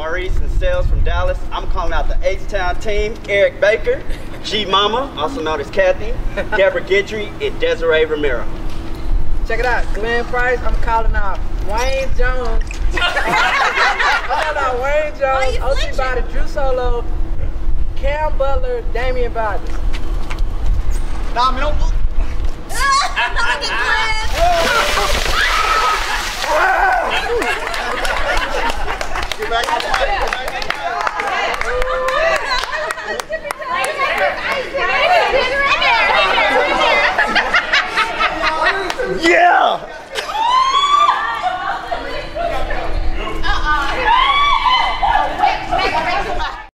Maurice and Sales from Dallas. I'm calling out the H-Town team, Eric Baker, G Mama, also known as Kathy, Deborah Gidry, and Desiree Romero. Check it out, Glynn Price. I'm calling out Wayne Jones. I'm calling Wayne Jones, OC Body, Drew Solo, Cam Butler, Damian Bodies. Nah, man, don't